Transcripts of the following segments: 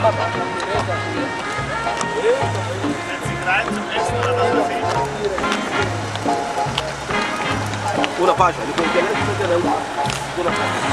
Una pagina, di quel che lei si vede una. Una pagina.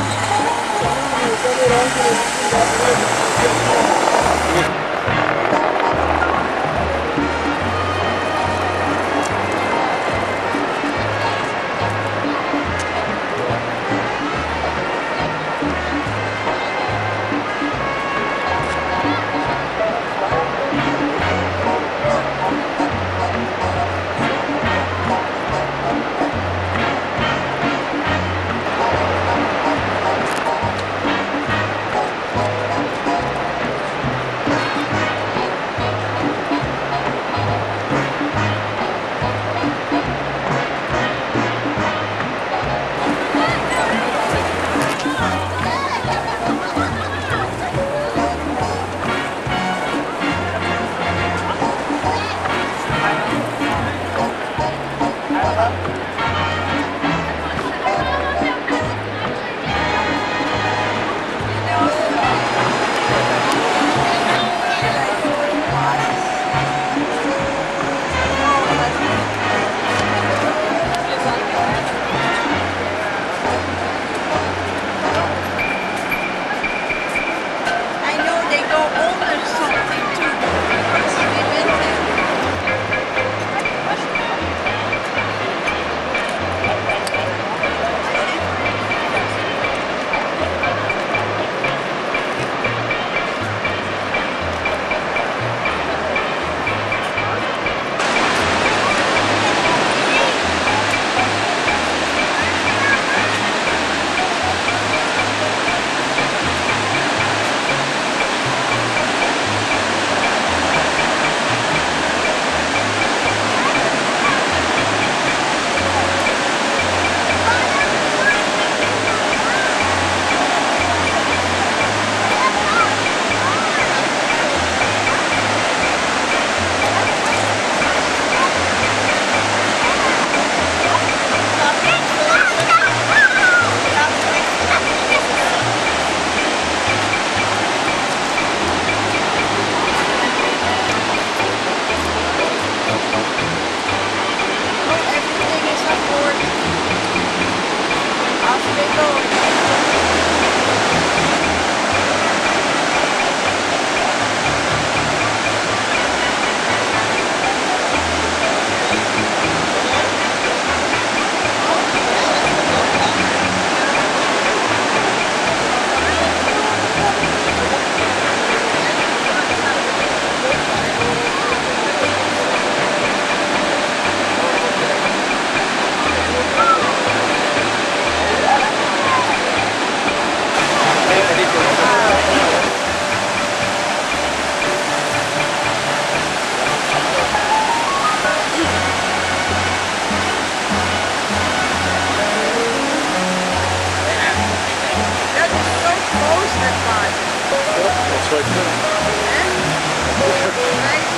right there.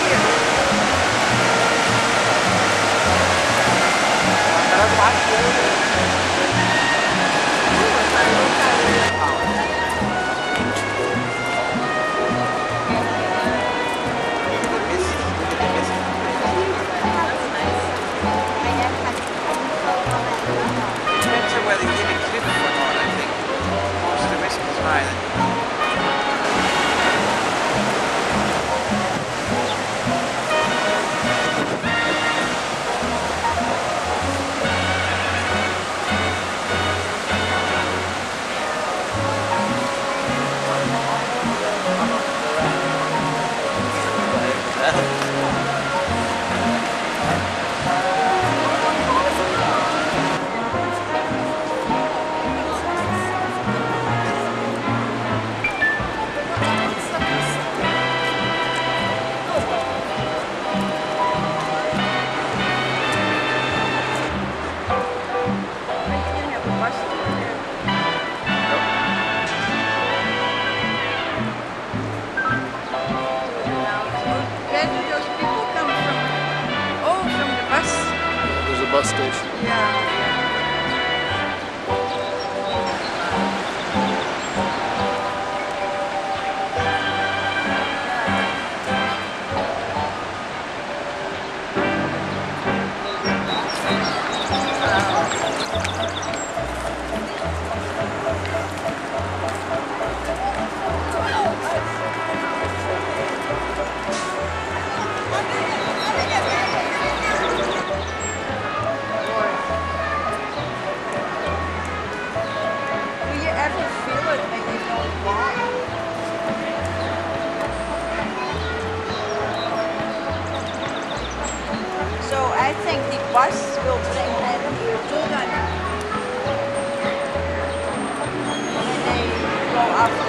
Here. Think the bus will bring them to them. When they go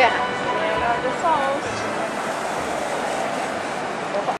Yeah.